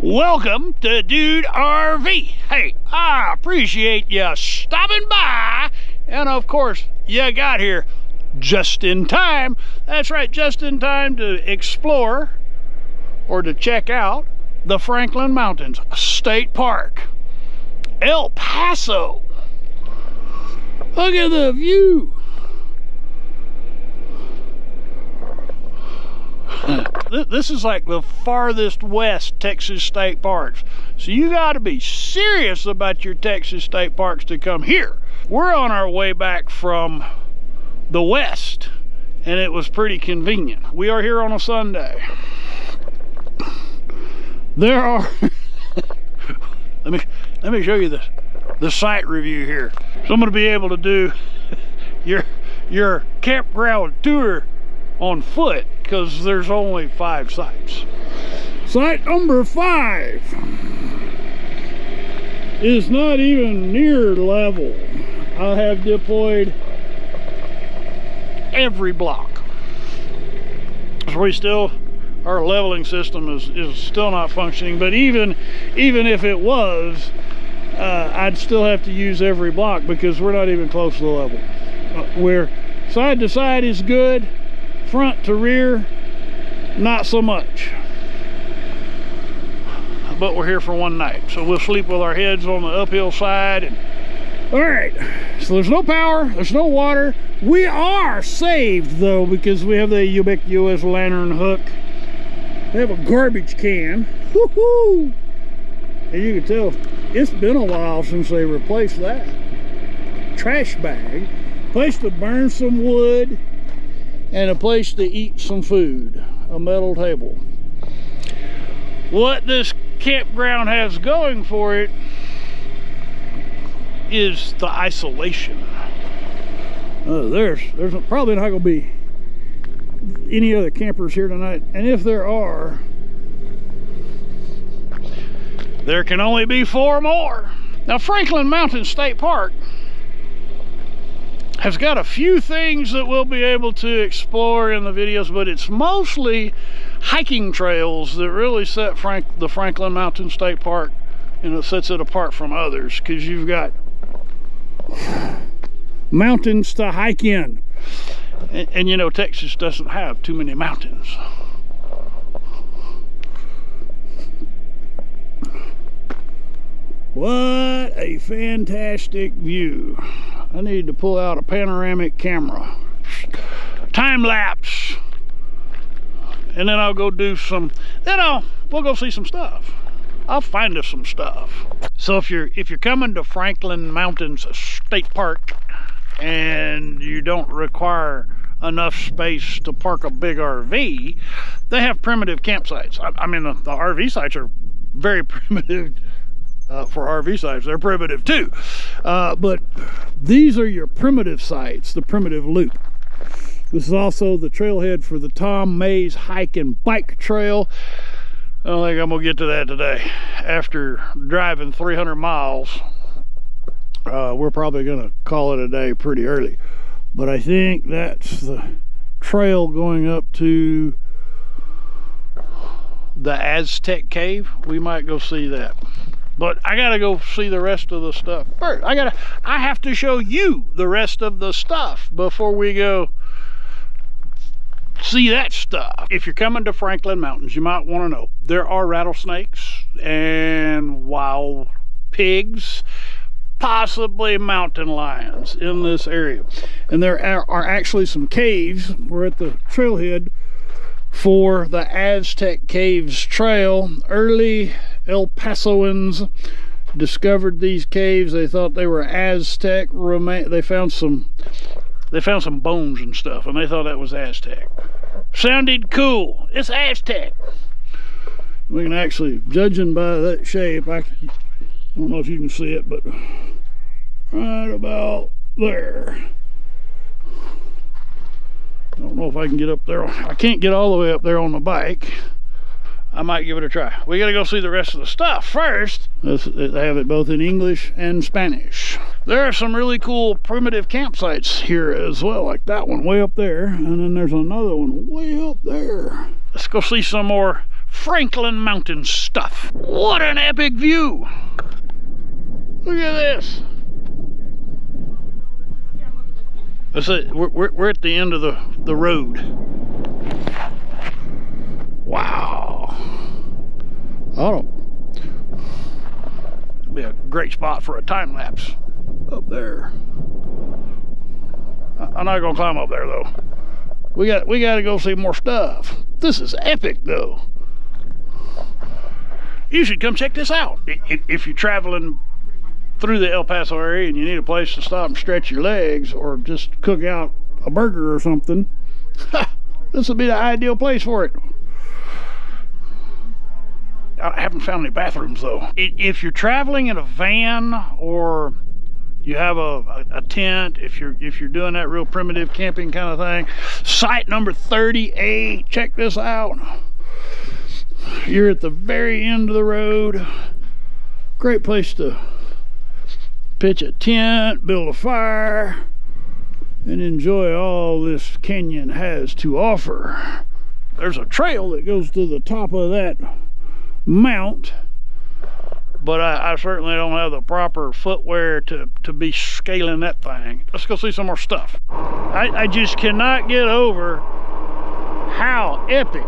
Welcome to Dude RV. Hey, I appreciate you stopping by. And of course, you got here just in time. That's right, just in time to explore or to check out the Franklin Mountains State Park. El Paso. Look at the view. This is like the farthest west Texas state parks. So you got to be serious about your Texas state parks to come here. We're on our way back from the west and it was pretty convenient. We are here on a Sunday. There are let me let me show you this the site review here. So I'm going to be able to do your your campground tour on foot because there's only five sites. Site number five is not even near level. I have deployed every block. So we still, our leveling system is, is still not functioning, but even, even if it was, uh, I'd still have to use every block because we're not even close to the level. Uh, where side to side is good, front to rear, not so much. But we're here for one night, so we'll sleep with our heads on the uphill side. And all right, so there's no power, there's no water. We are saved though because we have the ubiquitous lantern hook. We have a garbage can. Woohoo! And you can tell it's been a while since they replaced that. Trash bag, place to burn some wood, and a place to eat some food, a metal table. What this campground has going for it is the isolation. Uh, there's there's probably not going to be any other campers here tonight, and if there are, there can only be four more. Now Franklin Mountain State Park has got a few things that we'll be able to explore in the videos, but it's mostly hiking trails that really set Frank, the Franklin Mountain State Park, you know, sets it apart from others because you've got mountains to hike in. And, and you know, Texas doesn't have too many mountains. What a fantastic view. I need to pull out a panoramic camera. Time lapse. And then I'll go do some, then I'll, we'll go see some stuff. I'll find us some stuff. So if you're, if you're coming to Franklin Mountains State Park and you don't require enough space to park a big RV, they have primitive campsites. I, I mean, the, the RV sites are very primitive uh, for RV sites. They're primitive too. Uh, but these are your primitive sites, the primitive loop. This is also the trailhead for the Tom Mays Hike and Bike Trail. I don't think I'm gonna get to that today. After driving 300 miles, uh, we're probably gonna call it a day pretty early. But I think that's the trail going up to the Aztec Cave. We might go see that. But I gotta go see the rest of the stuff first. I gotta, I have to show you the rest of the stuff before we go see that stuff. If you're coming to Franklin Mountains, you might want to know there are rattlesnakes and wild pigs, possibly mountain lions in this area. And there are actually some caves. We're at the trailhead for the Aztec Caves Trail. Early El Pasoans discovered these caves. They thought they were Aztec. They found some they found some bones and stuff, and they thought that was Aztec. Sounded cool. It's Aztec. We can actually, judging by that shape, I, I don't know if you can see it, but right about there. I don't know if I can get up there. I can't get all the way up there on the bike. I might give it a try. We gotta go see the rest of the stuff first. They have it both in English and Spanish. There are some really cool primitive campsites here as well, like that one way up there. And then there's another one way up there. Let's go see some more Franklin Mountain stuff. What an epic view. Look at this. That's it. We're, we're, we're at the end of the, the road. Wow. I don't. Be a great spot for a time lapse up there. I'm not gonna climb up there though. We got we got to go see more stuff. This is epic though. You should come check this out if you're traveling through the El Paso area and you need a place to stop and stretch your legs or just cook out a burger or something. this would be the ideal place for it. I haven't found any bathrooms though. If you're traveling in a van or you have a, a, tent if you're if you're doing that real primitive camping kind of thing site number 38 check this out. You're at the very end of the road. Great place to pitch a tent build a fire and enjoy all this canyon has to offer. There's a trail that goes to the top of that mount but I, I, certainly don't have the proper footwear to, to be scaling that thing. Let's go see some more stuff. I, I just cannot get over how epic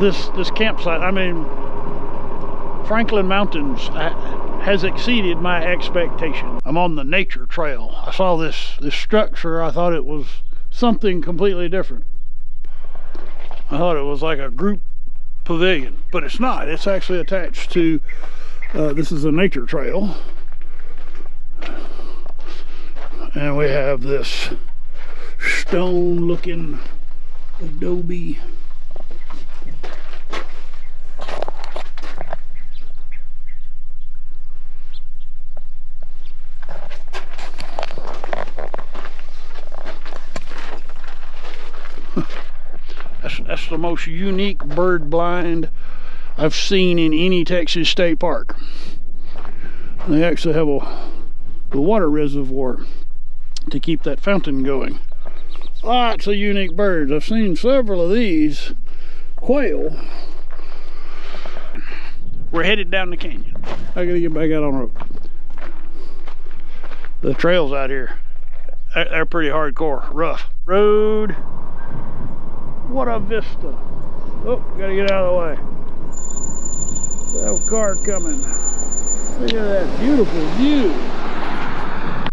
this this campsite, I mean, Franklin Mountains has exceeded my expectation. I'm on the nature trail. I saw this, this structure, I thought it was something completely different. I thought it was like a group pavilion, but it's not. It's actually attached to, uh, this is a nature trail. And we have this stone looking adobe That's the most unique bird blind I've seen in any Texas state park. They actually have a the water reservoir to keep that fountain going. Lots of unique birds. I've seen several of these. Quail. We're headed down the canyon. I gotta get back out on road. The trails out here, they're pretty hardcore, rough. Road what a vista. Oh, gotta get out of the way. That car coming. Look at that beautiful view.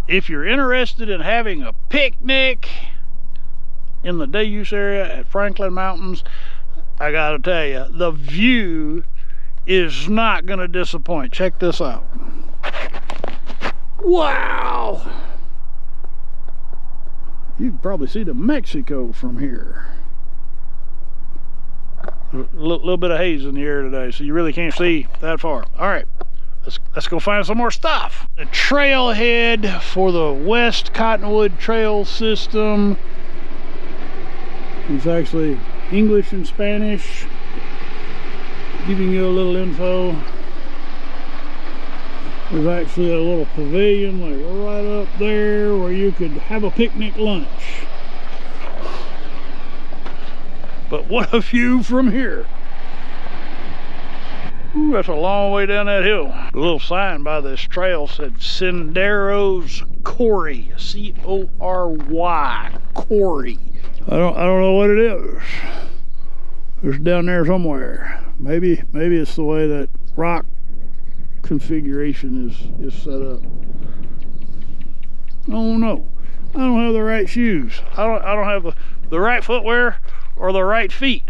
If you're interested in having a picnic in the day use area at Franklin Mountains, I gotta tell you, the view is not gonna disappoint. Check this out. Wow! You can probably see the Mexico from here a little bit of haze in the air today so you really can't see that far. All right let's let's go find some more stuff. The trailhead for the west cottonwood trail system. It's actually english and spanish. Giving you a little info. There's actually a little pavilion like right up there where you could have a picnic lunch But what a view from here. Ooh, that's a long way down that hill. The little sign by this trail said Senderos Cory, C-O-R-Y, Cory. I don't, I don't know what it is. It's down there somewhere. Maybe, maybe it's the way that rock configuration is, is set up. I don't know. I don't have the right shoes. I don't, I don't have the, the right footwear or the right feet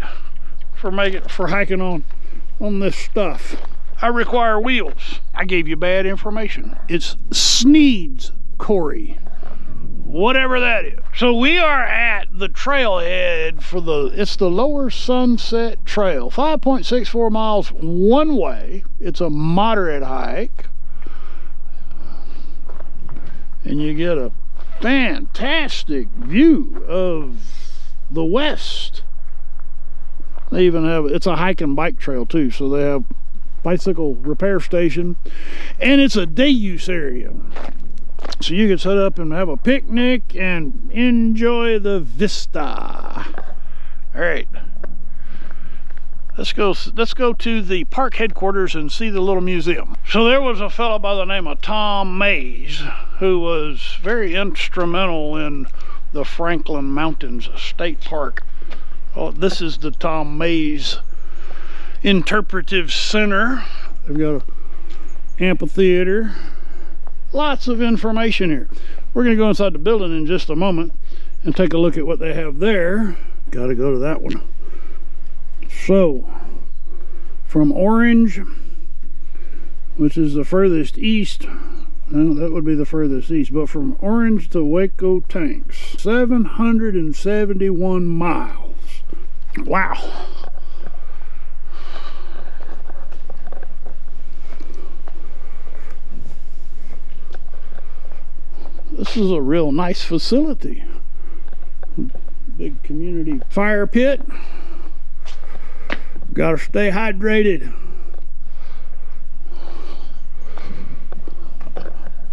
for making for hiking on on this stuff. I require wheels. I gave you bad information. It's Sneed's Cory. Whatever that is. So we are at the trailhead for the, it's the Lower Sunset Trail. 5.64 miles one way. It's a moderate hike. And you get a fantastic view of the west. They even have, it's a hike and bike trail too, so they have bicycle repair station, and it's a day use area. So you can set up and have a picnic and enjoy the vista. All right. let's go let's go to the park headquarters and see the little museum so there was a fellow by the name of tom mays who was very instrumental in the franklin mountains state park oh this is the tom mays interpretive center. They've got a amphitheater. Lots of information here. We're going to go inside the building in just a moment and take a look at what they have there. Got to go to that one. So, from Orange, which is the furthest east, that would be the furthest east, but from Orange to Hueco Tanks, 771 miles. Wow. This is a real nice facility. Big community fire pit. Gotta stay hydrated.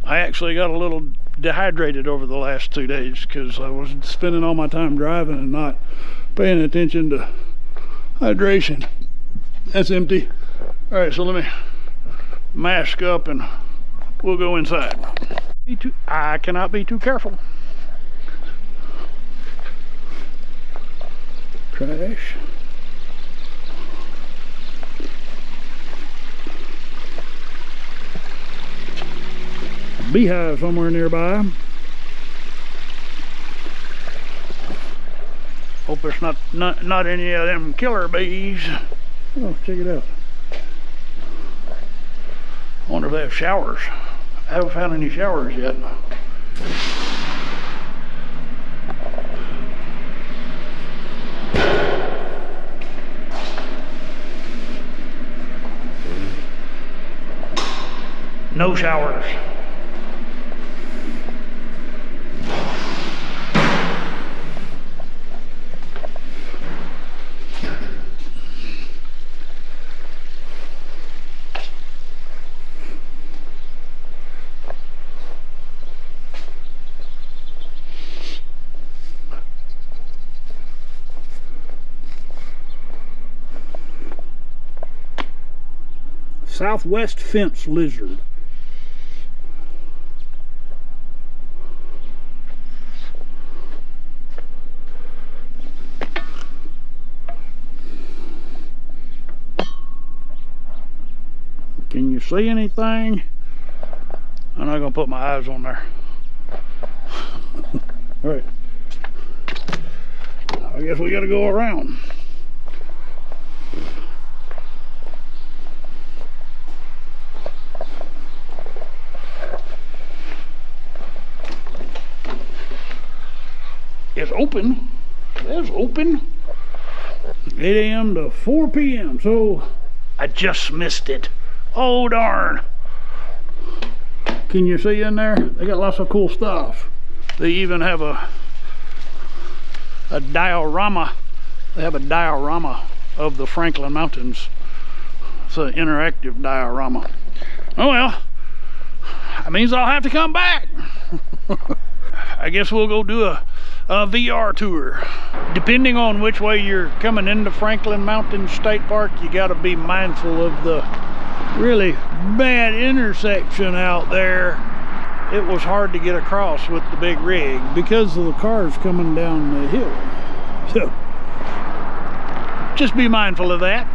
I actually got a little dehydrated over the last two days because I was spending all my time driving and not paying attention to hydration. That's empty. All right, so let me mask up and we'll go inside. I cannot be too careful. Trash. beehive somewhere nearby. Hope it's not, not, not any of them killer bees. Oh, check it out. I wonder if they have showers. I haven't found any showers yet. No showers. Southwest fence lizard. Can you see anything? I'm not gonna put my eyes on there. All right. I guess we gotta go around. is open. It's open. 8 a.m. to 4 p.m. So I just missed it. Oh darn. Can you see in there? They got lots of cool stuff. They even have a a diorama. They have a diorama of the Franklin Mountains. It's an interactive diorama. Oh well, that means I'll have to come back. I guess we'll go do a a VR tour. Depending on which way you're coming into Franklin Mountain State Park, you got to be mindful of the really bad intersection out there. It was hard to get across with the big rig because of the cars coming down the hill. So, just be mindful of that.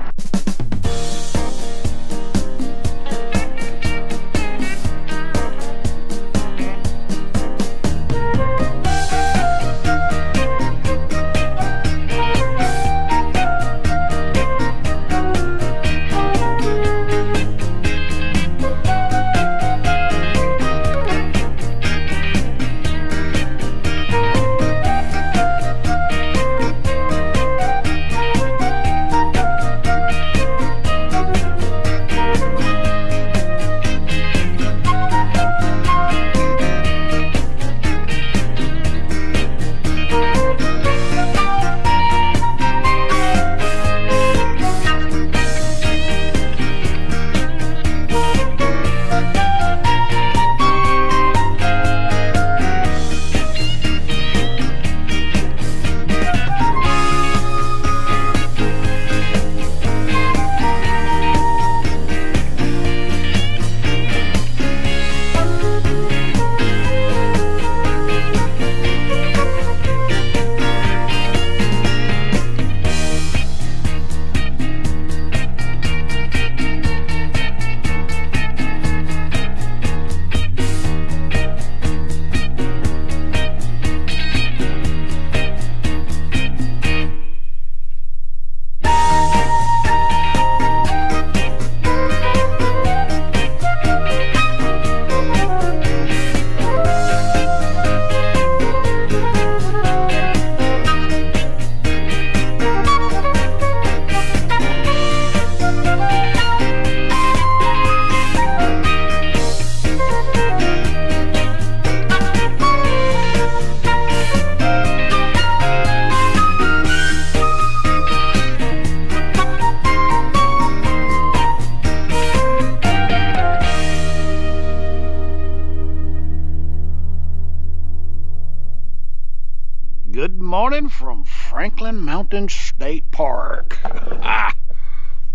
Franklin Mountain State Park. Ah,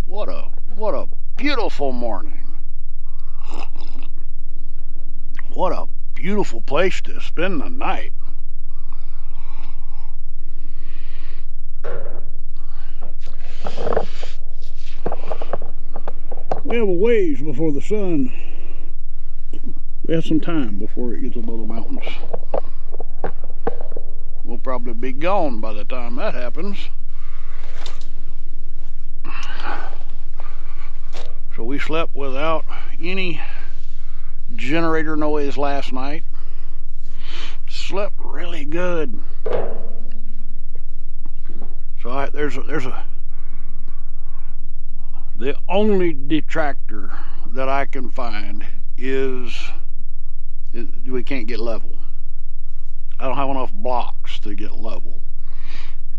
what a what a beautiful morning. What a beautiful place to spend the night. We have a ways before the sun. We have some time before it gets above the mountains. We'll probably be gone by the time that happens. So we slept without any generator noise last night. Slept really good. So I, there's a, there's a the only detractor that I can find is, is we can't get level. I don't have enough to get level.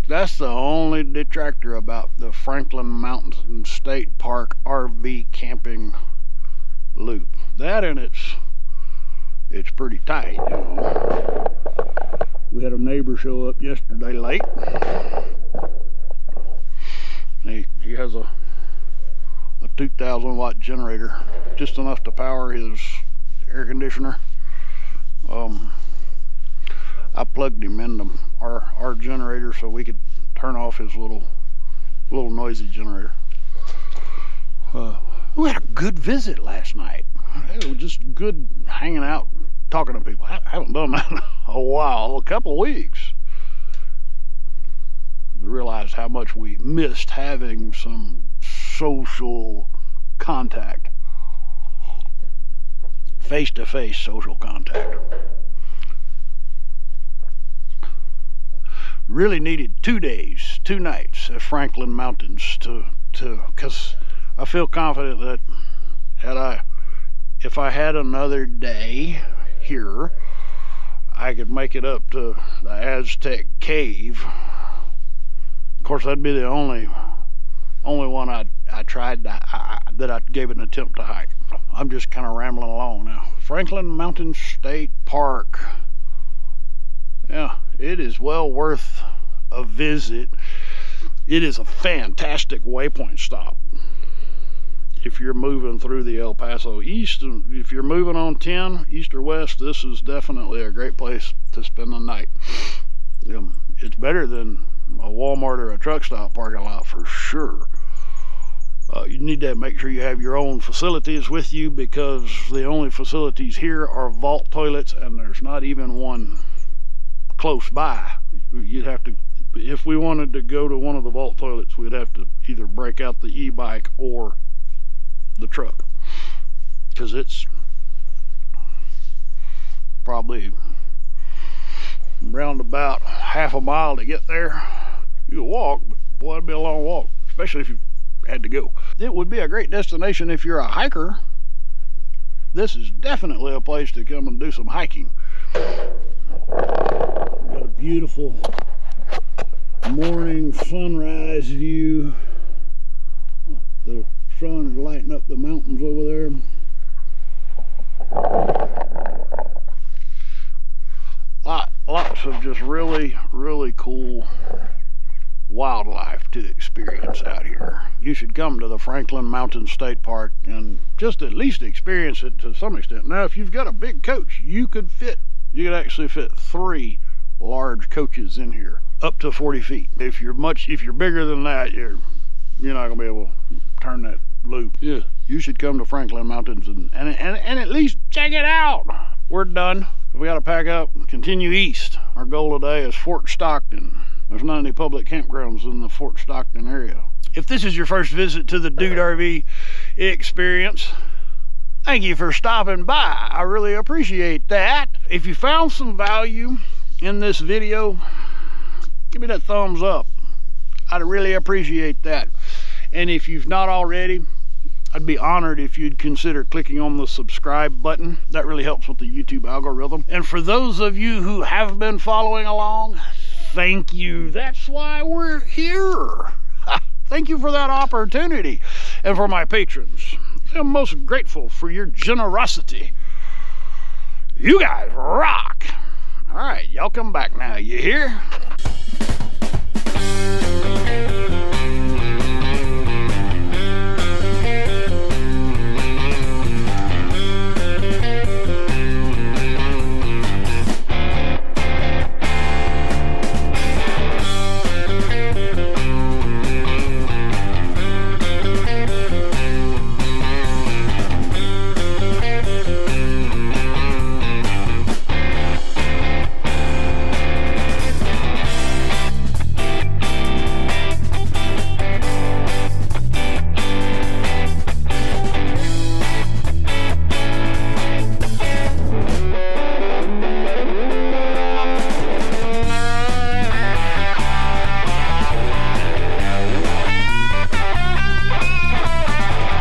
That's the only detractor about the Franklin Mountain State Park RV camping loop. That and it's it's pretty tight. You know. We had a neighbor show up yesterday late. He, he has a a 2000 watt generator, just enough to power his air conditioner. Um, I plugged him into our our generator so we could turn off his little little noisy generator. Uh, we had a good visit last night. It was just good hanging out, talking to people. I haven't done that in a while, a couple of weeks. Realized how much we missed having some social contact, face-to-face -face social contact. Really needed two days, two nights at Franklin Mountains to, to, because I feel confident that had I, if I had another day here, I could make it up to the Aztec Cave. Of course, that'd be the only only one I I tried to, I, that I gave an attempt to hike. I'm just kind of rambling along now. Franklin Mountain State Park. Yeah, it is well worth a visit. It is a fantastic waypoint stop. If you're moving through the El Paso East, if you're moving on 10, east or west, this is definitely a great place to spend the night. Um, it's better than a Walmart or a truck stop parking lot for sure. Uh, you need to make sure you have your own facilities with you because the only facilities here are vault toilets and there's not even one close by. You'd have to, if we wanted to go to one of the vault toilets, we'd have to either break out the e-bike or the truck because it's probably round about half a mile to get there. You walk, but boy, it'd be a long walk, especially if you had to go. It would be a great destination if you're a hiker. This is definitely a place to come and do some hiking. Got a beautiful morning sunrise view. The sun is lighting up the mountains over there. Lot, lots of just really, really cool wildlife to experience out here. You should come to the Franklin Mountain State Park and just at least experience it to some extent. Now, if you've got a big coach, you could fit, you could actually fit three large coaches in here, up to 40 feet. If you're much, if you're bigger than that, you're, you're not gonna be able to turn that loop. Yeah. You should come to Franklin Mountains and, and, and, and at least check it out. We're done. We got to pack up, continue east. Our goal today is Fort Stockton. There's not any public campgrounds in the Fort Stockton area. If this is your first visit to the Dude RV experience, thank you for stopping by. I really appreciate that. If you found some value in this video, give me that thumbs up. I'd really appreciate that. And if you've not already, I'd be honored if you'd consider clicking on the subscribe button. That really helps with the YouTube algorithm. And for those of you who have been following along, thank you. That's why we're here. thank you for that opportunity. And for my patrons, I'm most grateful for your generosity. You guys rock. All right, y'all come back now. You hear?